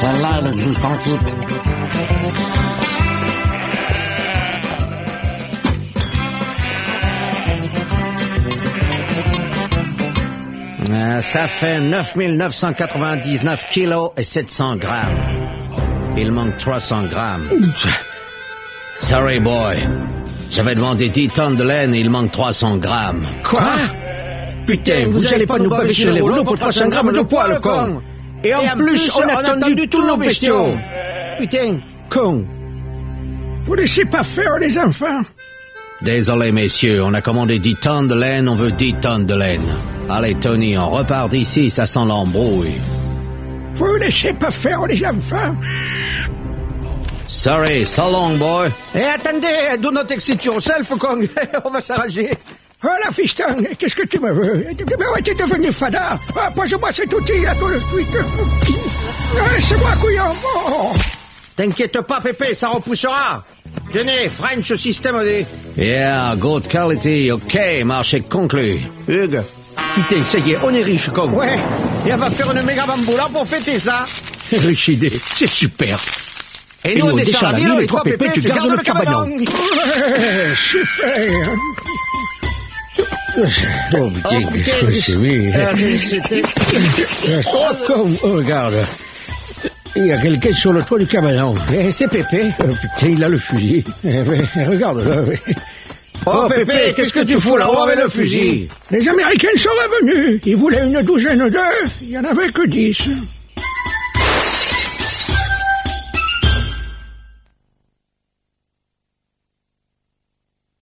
Celle-là, elle existe en kit. Euh, ça fait 9999 kilos et 700 grammes. Il manque 300 grammes. Sorry, boy. J'avais demandé 10 tonnes de laine et il manque 300 grammes. Quoi? Putain, vous, allez pas nous baver sur les rouleaux pour 300 grammes de poids, le con Et en plus, on a tendu tous nos bestiaux Putain, con. Vous laissez pas faire les enfants. Désolé, messieurs, on a commandé 10 tonnes de laine, on veut 10 tonnes de laine. Allez, Tony, on repart d'ici, ça sent l'embrouille. Vous laissez pas faire les enfants. Sorry, so long, boy. Eh, attendez, do not exit yourself, con On va s'arranger Voilà, fiston, qu'est-ce que tu me veux? Ben ouais, t'es devenu fada. Ah, Pose-moi cet outil, là, tout de suite Ah, C'est moi, couillon. Oh. T'inquiète pas, Pépé, ça repoussera. Tenez, French système D. Yeah, good quality, ok, marché conclu. Hugues Putain, ça y est, on est riche, con Ouais, et on va faire une méga bamboula pour fêter ça. Riche idée, c'est super. Et, nous, on descend la ville, et toi, Pépé, tu gardes le cabanon. super Oh putain, Oh, c'est. Ah, Oh, oh, regarde. Il y a quelqu'un sur le toit du cabanon. Eh, c'est Pépé. Oh, putain, il a le fusil. Eh, regarde-le. ouais. Oh, Pépé, qu'est-ce que tu fous là-haut avec le fusil Les Américains sont revenus. Ils voulaient une douzaine d'œufs. Il n'y en avait que dix.